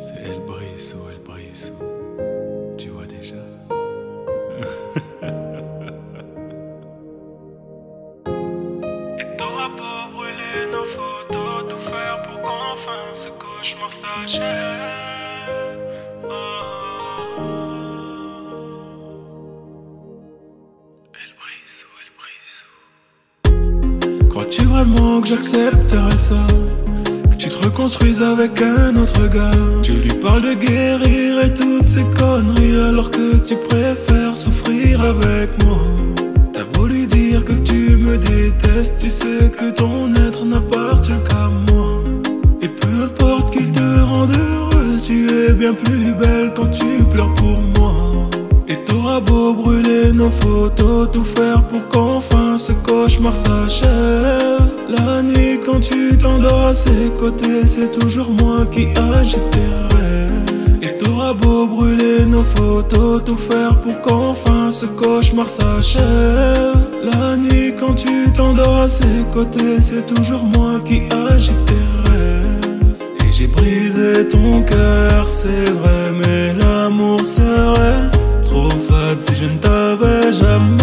C'est El Briso, El Briso. Tu vois déjà? Et t'auras pas brûler nos photos, tout faire pour qu'enfin ce cauchemar s'achève. Oh. Crois-tu vraiment que j'accepterais ça? Tu te reconstruises avec un autre gars. Tu lui parles de guérir et toutes ces conneries Alors que tu préfères souffrir avec moi. T'as beau lui dire que tu me détestes Tu sais que ton être n'appartient qu'à moi. Et peu importe qu'il te rende heureuse Tu es bien plus belle quand tu pleures pour moi. Et t'auras beau brûler nos photos, tout faire pour qu'enfin ce cauchemar s'achève. La nuit quand tu t'endors à ses côtés, c'est toujours moi qui agite tes rêves. Et t'auras beau brûler nos photos, tout faire pour qu'enfin ce cauchemar s'achève. La nuit quand tu t'endors à ses côtés, c'est toujours moi qui agite tes rêves. Et j'ai brisé ton cœur, c'est vrai, mais l'amour serait trop fade si je ne t'avais jamais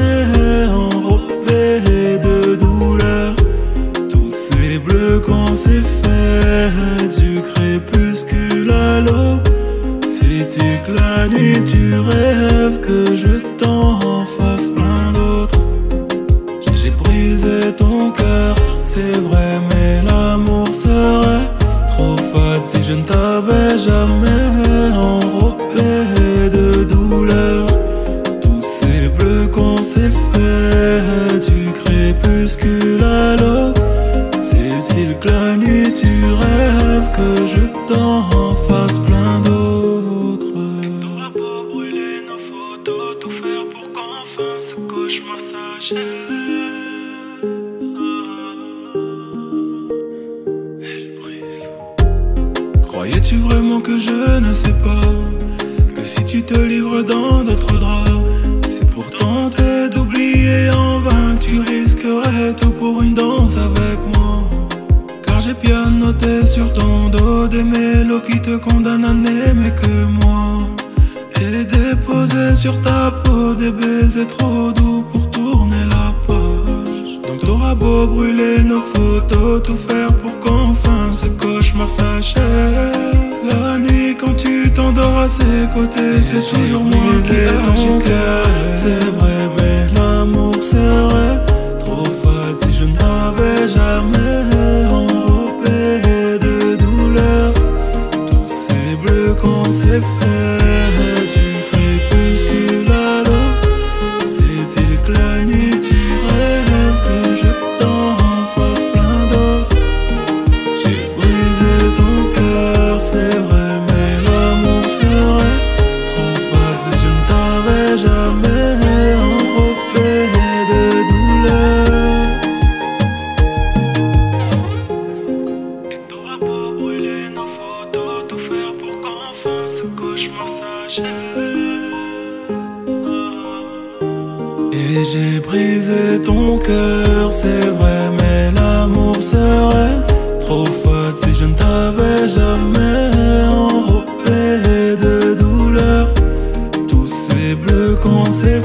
C'est-il que la nuit tu rêves que je t'en fasse plein d'autres? J'ai brisé ton cœur, c'est vrai, mais l'amour serait trop fade si je ne t'avais jamais enrobé de douleur. Tous ces bleus qu'on s'est fait du crépuscule à l'aube. C'est-il que la nuit tu rêves que je t'en qu'enfin ce cauchemar Briso. Croyais-tu vraiment que je ne sais pas Que si tu te livres dans d'autres draps C'est pour tenter d'oublier en vain Que tu risquerais tout pour une danse avec moi? Car j'ai bien noté sur ton dos Des mélos qui te condamnent à n'aimer que moi Et déposé sur ta peau Des baisers trop doux pour tourner la page. Donc t'auras beau brûler nos photos Tout faire pour qu'enfin ce cauchemar s'achève. La nuit quand tu t'endors à ses côtés C'est toujours moi qui agite cœur. C'est vrai mais l'amour serait trop fade Si je ne t'avais jamais enrobé de douleur. Tous ces bleus qu'on s'est fait Et j'ai brisé ton cœur, c'est vrai, mais l'amour serait trop fade si je ne t'avais jamais enrobé de douleur. Tous ces bleus qu'on s'est